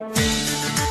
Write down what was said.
you